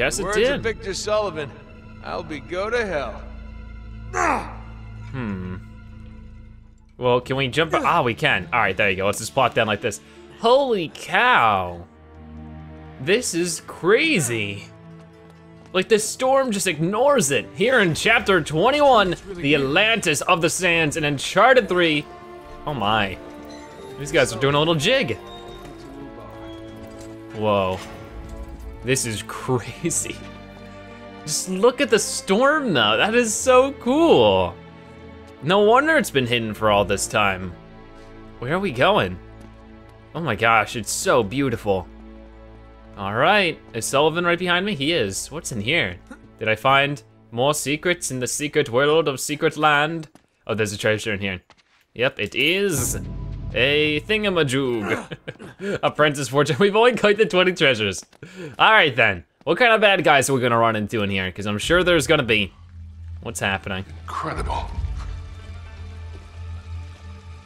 guess it Words did. of Victor Sullivan. I'll be go to hell. Hmm. Well, can we jump? Ah, we can. All right, there you go. Let's just plot down like this. Holy cow. This is crazy. Like the storm just ignores it. Here in chapter 21, the Atlantis of the Sands in Uncharted 3. Oh my. These guys are doing a little jig. Whoa. This is crazy. Just look at the storm though. That is so cool. No wonder it's been hidden for all this time. Where are we going? Oh my gosh, it's so beautiful. All right, is Sullivan right behind me? He is. What's in here? Did I find more secrets in the secret world of Secret Land? Oh, there's a treasure in here. Yep, it is a thingamajig. Apprentice fortune. We've only collected 20 treasures. All right then. What kind of bad guys are we gonna run into in here? Because I'm sure there's gonna be. What's happening? Incredible.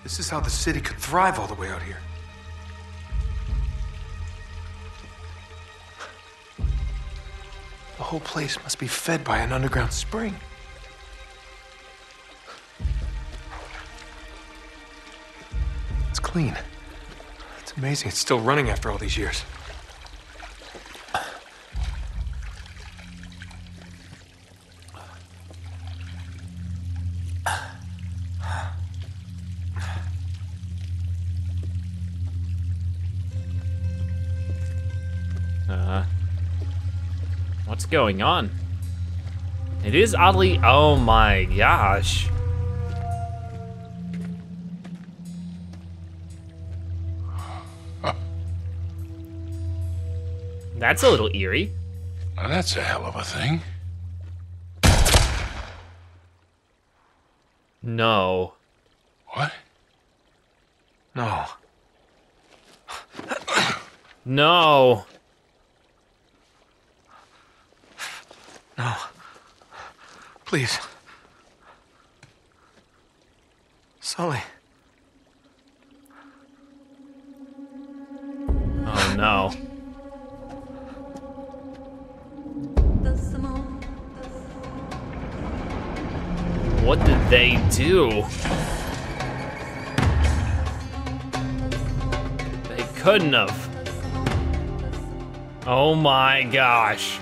This is how the city could thrive all the way out here. The whole place must be fed by an underground spring. Clean. It's amazing it's still running after all these years. Uh, what's going on? It is oddly, oh my gosh. That's a little eerie. Now that's a hell of a thing. No. What? No. No. No. Please. Sully. Oh no. They do? They couldn't have. Oh my gosh.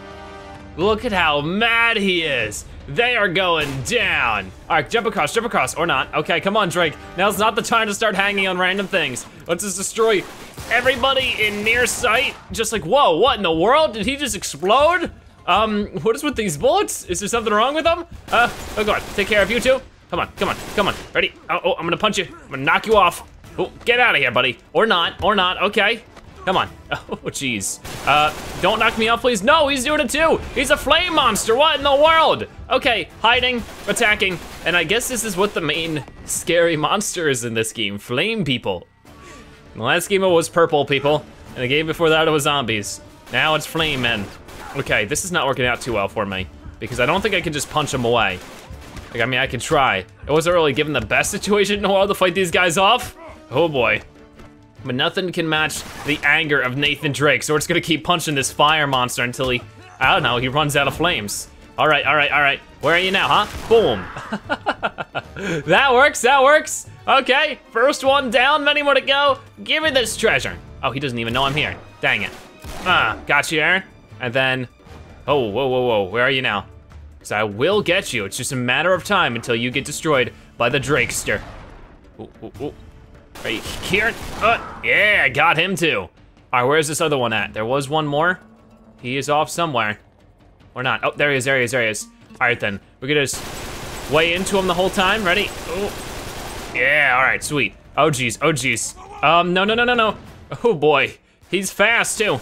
Look at how mad he is. They are going down. All right, jump across, jump across, or not. Okay, come on, Drake. Now's not the time to start hanging on random things. Let's just destroy everybody in near sight. Just like, whoa, what in the world? Did he just explode? Um, what is with these bullets? Is there something wrong with them? Uh, oh god, take care of you two. Come on, come on, come on. Ready? Oh, oh, I'm gonna punch you. I'm gonna knock you off. Oh, get out of here, buddy. Or not, or not, okay. Come on. Oh, jeez. Uh, don't knock me off, please. No, he's doing it too. He's a flame monster. What in the world? Okay, hiding, attacking, and I guess this is what the main scary monster is in this game. Flame people. In the last game it was purple people, and the game before that it was zombies. Now it's flame men. Okay, this is not working out too well for me, because I don't think I can just punch them away. Like, I mean, I can try. It wasn't really given the best situation in the world to fight these guys off. Oh boy. But nothing can match the anger of Nathan Drake, so we're just gonna keep punching this fire monster until he, I don't know, he runs out of flames. All right, all right, all right. Where are you now, huh? Boom. that works, that works. Okay, first one down, many more to go. Give me this treasure. Oh, he doesn't even know I'm here. Dang it. Ah, got you, Aaron. And then, oh, whoa, whoa, whoa, where are you now? Because I will get you. It's just a matter of time until you get destroyed by the Drakester. Ooh, ooh, ooh. Right here. Uh, yeah, I got him too. All right, where's this other one at? There was one more. He is off somewhere. Or not. Oh, there he is, there he is, there he is. All right then, we're gonna just way into him the whole time. Ready? Oh. Yeah, all right, sweet. Oh geez, oh geez. Um, no, no, no, no, no. Oh boy, he's fast too.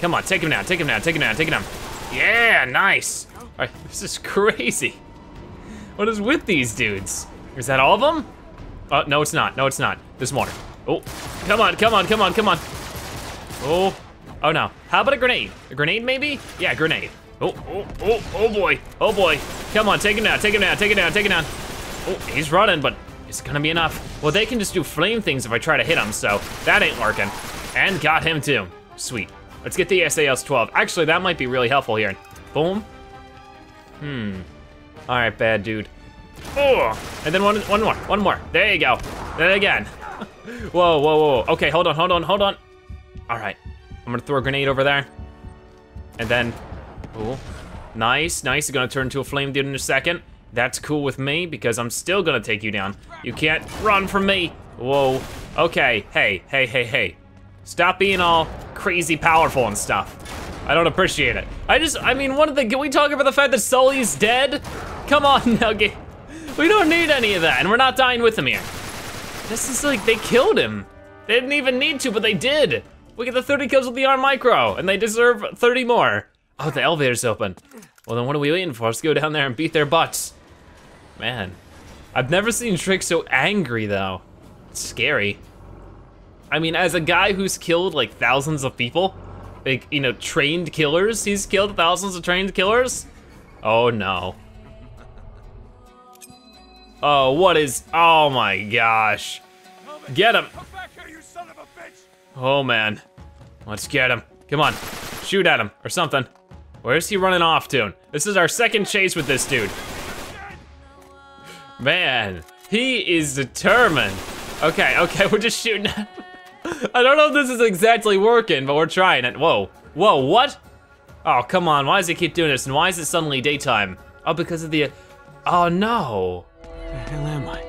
Come on, take him down, take him down, take him down, take him down. Yeah, nice. This is crazy. What is with these dudes? Is that all of them? Uh, no, it's not. No, it's not. There's more. Oh, come on, come on, come on, come on. Oh, oh no. How about a grenade? A grenade maybe? Yeah, grenade. Oh, oh, oh, oh boy. Oh boy. Come on, take him down, take him down, take him down, take him down. Oh, he's running, but it's gonna be enough. Well, they can just do flame things if I try to hit him, so that ain't working. And got him too. Sweet. Let's get the SAS 12. Actually, that might be really helpful here. Boom. Hmm. All right, bad dude. Oh, and then one, one more, one more. There you go. Then again. whoa, whoa, whoa. Okay, hold on, hold on, hold on. All right, I'm gonna throw a grenade over there. And then, oh, nice, nice. It's gonna turn into a flame dude in a second. That's cool with me because I'm still gonna take you down. You can't run from me. Whoa, okay, hey, hey, hey, hey. Stop being all crazy powerful and stuff. I don't appreciate it. I just, I mean, one of the, can we talk about the fact that Sully's dead? Come on, Nugget. We don't need any of that, and we're not dying with him here. This is like, they killed him. They didn't even need to, but they did. We get the 30 kills with the arm micro, and they deserve 30 more. Oh, the elevator's open. Well, then what are we waiting for? Let's go down there and beat their butts. Man, I've never seen Drake so angry though. It's scary. I mean, as a guy who's killed like thousands of people, like, you know, trained killers, he's killed thousands of trained killers. Oh no. Oh, what is, oh my gosh. Get him. Oh man, let's get him. Come on, shoot at him or something. Where's he running off to? This is our second chase with this dude. Man, he is determined. Okay, okay, we're just shooting. I don't know if this is exactly working, but we're trying it. Whoa, whoa, what? Oh, come on, why does it keep doing this? And why is it suddenly daytime? Oh, because of the, oh no. Where the hell am I?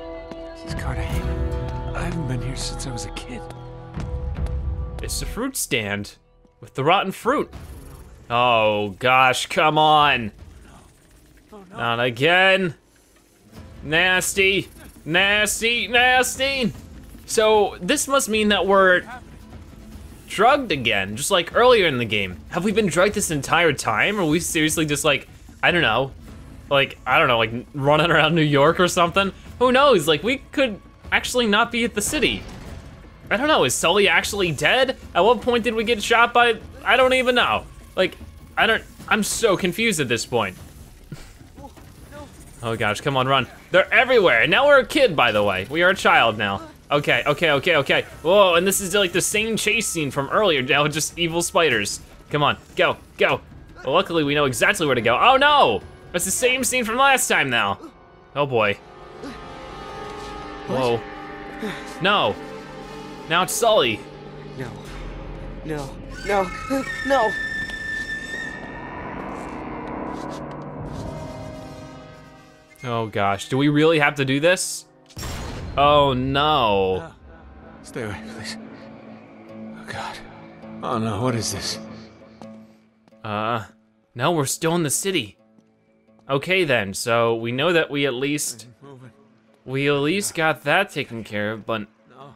This is Cartagena. I haven't been here since I was a kid. It's the fruit stand with the rotten fruit. Oh gosh, come on. Not again. Nasty, nasty, nasty. So this must mean that we're drugged again, just like earlier in the game. Have we been drugged this entire time? Or are we seriously just like, I don't know, like, I don't know, like running around New York or something? Who knows, like we could actually not be at the city. I don't know, is Sully actually dead? At what point did we get shot by, I don't even know. Like, I don't, I'm so confused at this point. oh gosh, come on, run. They're everywhere, now we're a kid, by the way. We are a child now. Okay, okay, okay, okay. Whoa, and this is like the same chase scene from earlier, now just evil spiders. Come on, go, go. Well, luckily we know exactly where to go. Oh no! It's the same scene from last time now. Oh boy. Whoa. No. Now it's Sully. No. No. No. No. Oh gosh, do we really have to do this? Oh no. Stay away, please. Oh God. Oh no, what is this? Uh, no, we're still in the city. Okay then, so we know that we at least, we at least got that taken care of, but No,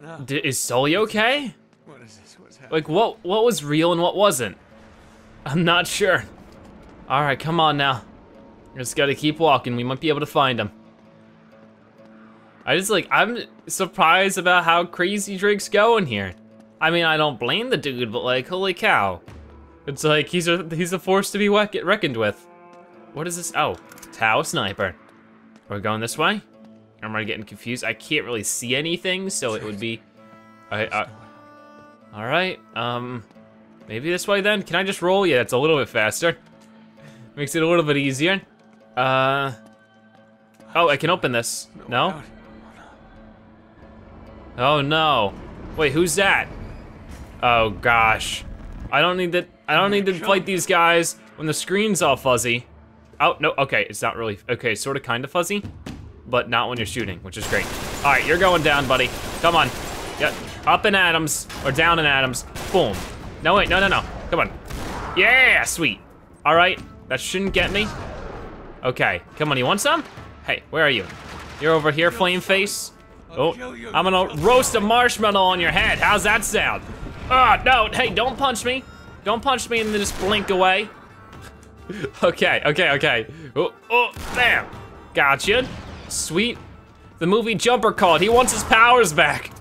no, no. No. d- is Sully okay? What is this? What's happening? Like what, what was real and what wasn't? I'm not sure. All right, come on now. Just gotta keep walking, we might be able to find him. I just like, I'm surprised about how crazy Drake's going here. I mean, I don't blame the dude, but like, holy cow. It's like, he's a, he's a force to be reckoned with. What is this? Oh, Tau Sniper. Are we going this way? Am I getting confused? I can't really see anything, so it would be, I, I, all right, um, maybe this way then? Can I just roll? Yeah, it's a little bit faster. Makes it a little bit easier. Uh, oh, I can open this. No? Oh no. Wait, who's that? Oh gosh. I don't need to, I don't need to fight these guys when the screen's all fuzzy. Oh, no, okay, it's not really, okay, sort of kind of fuzzy, but not when you're shooting, which is great. All right, you're going down, buddy. Come on. Yep, up in atoms, or down in atoms. Boom. No, wait, no, no, no. Come on. Yeah, sweet. All right, that shouldn't get me. Okay, come on, you want some? Hey, where are you? You're over here, flame face. Oh, I'm gonna roast a marshmallow on your head. How's that sound? Ah, no, hey, don't punch me. Don't punch me and then just blink away. okay, okay, okay. Oh, oh, bam. Gotcha. Sweet. The movie Jumper called. He wants his powers back.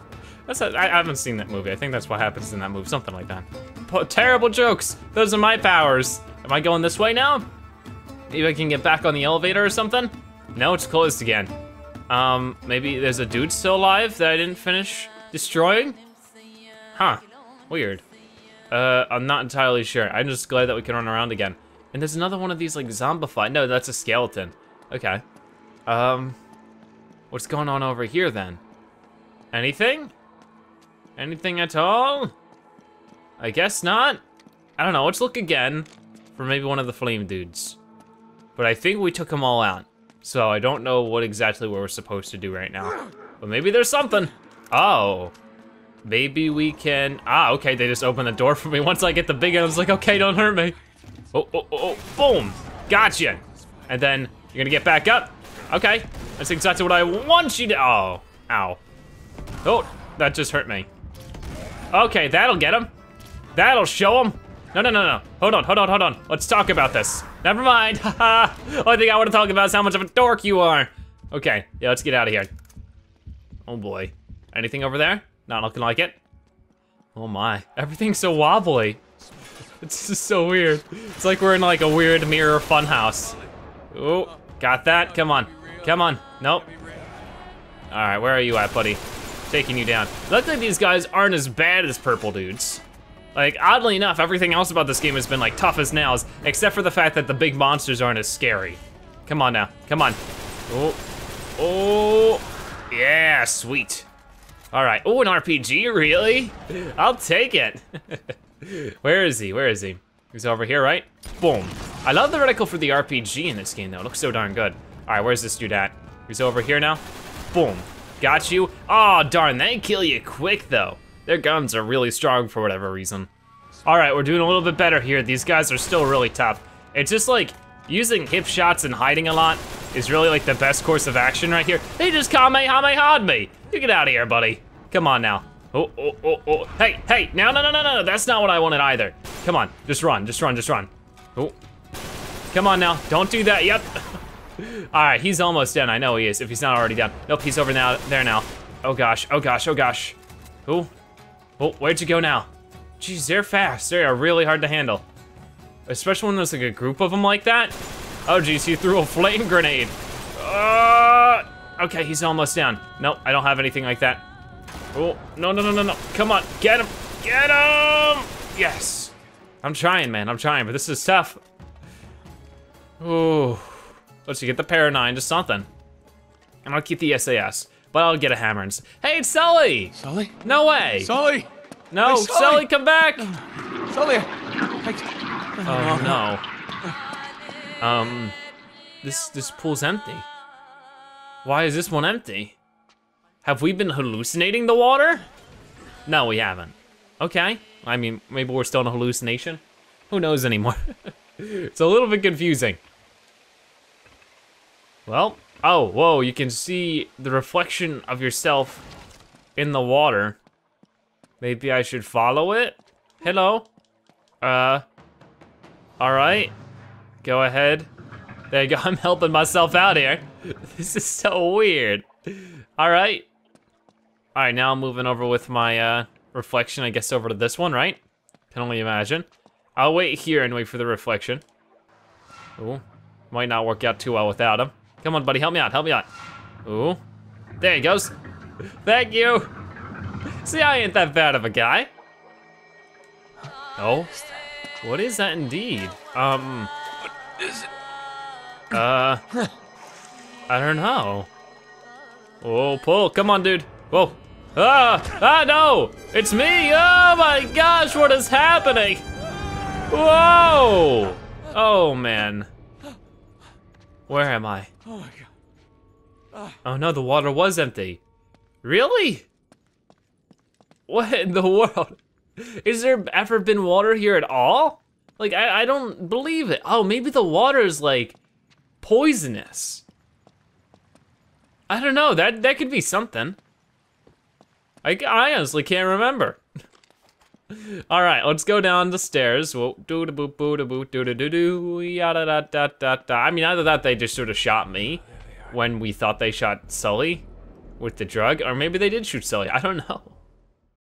That's I, haven't seen that movie. I think that's what happens in that movie, something like that. Po- terrible jokes. Those are my powers. Am I going this way now? Maybe I can get back on the elevator or something? No, it's closed again. Um, maybe there's a dude still alive that I didn't finish destroying? Huh, weird. Uh, I'm not entirely sure. I'm just glad that we can run around again. And there's another one of these like zombified. No, that's a skeleton. Okay. Um, what's going on over here then? Anything? Anything at all? I guess not. I don't know. Let's look again for maybe one of the flame dudes. But I think we took them all out. So I don't know what exactly we're supposed to do right now. But maybe there's something. Oh. Maybe we can, ah, okay, they just opened the door for me. Once I get the big one, I was like, okay, don't hurt me. Oh, oh, oh, oh, boom, gotcha. And then you're gonna get back up. Okay, that's exactly what I want you to, oh, ow. Oh, that just hurt me. Okay, that'll get him. That'll show him. No, no, no, no, hold on, hold on, hold on. Let's talk about this. Never mind. Only thing I wanna talk about is how much of a dork you are. Okay, yeah, let's get out of here. Oh boy. Anything over there? Not looking like it. Oh my, everything's so wobbly. It's just so weird. It's like we're in like a weird mirror funhouse. Oh, got that, come on. Come on, nope. All right, where are you at, buddy? Taking you down. Luckily these guys aren't as bad as purple dudes. Like, oddly enough, everything else about this game has been like tough as nails, except for the fact that the big monsters aren't as scary. Come on now, come on. Oh, oh, yeah, sweet. All right, oh, an RPG, really? I'll take it. Where is he, where is he? He's over here, right? Boom. I love the reticle for the RPG in this game though, it looks so darn good. All right, where's this dude at? He's over here now. Boom, got you. Oh, darn, they kill you quick though. Their guns are really strong for whatever reason. All right, we're doing a little bit better here. These guys are still really tough. It's just like, using hip shots and hiding a lot is really like the best course of action right here. They just kamehameha'd me. You get out of here, buddy. Come on now. Oh, oh, oh, oh. Hey, hey, no, no, no, no, no, that's not what I wanted either. Come on, just run, just run, just run. Oh. Come on now, don't do that, yep. All right, he's almost done, I know he is, if he's not already done. Nope, he's over now, there now. Oh gosh, oh gosh, oh gosh. Oh, oh, where'd you go now? Geez, they're fast, they are really hard to handle. Especially when there's like a group of them like that. Oh geez, he threw a flame grenade. Uh, okay, he's almost down. Nope, I don't have anything like that. Oh, no, no, no, no, no. Come on, get him, get him! Yes. I'm trying, man, I'm trying, but this is tough. Ooh. Let's see, get the para 9 to something. And I'll keep the SAS, but I'll get a hammer and, hey, it's Sully! Sully? No way! Sully! no, Hey, Sully! Sully, come back! Sully! I, Oh no. Um, this this pool's empty. Why is this one empty? Have we been hallucinating the water? No, we haven't. Okay. I mean, maybe we're still in a hallucination. Who knows anymore? it's a little bit confusing. Well, oh, whoa, you can see the reflection of yourself in the water. Maybe I should follow it? Hello? Uh, all right, go ahead. There you go, I'm helping myself out here. This is so weird. All right. All right, now I'm moving over with my uh, reflection, I guess over to this one, right? Can only imagine. I'll wait here and wait for the reflection. Ooh, might not work out too well without him. Come on, buddy, help me out, help me out. Ooh, there he goes. Thank you. See, I ain't that bad of a guy. Oh, what is that indeed? Um, what is it? uh, I don't know. Oh, pull, come on, dude. Whoa. Ah, ah, no, it's me. Oh my gosh, what is happening? Whoa. Oh man. Where am I? Oh my god. Oh no, the water was empty. Really? What in the world? Is there ever been water here at all? Like, I, I don't believe it. Oh, maybe the water is like poisonous. I don't know, that, that could be something. I, I honestly can't remember. All right, let's go down the stairs. Whoa, doo da boo boo da boo doo da doo doo yada da da da da. I mean, either that they just sort of shot me when we thought they shot Sully with the drug, or maybe they did shoot Sully. I don't know.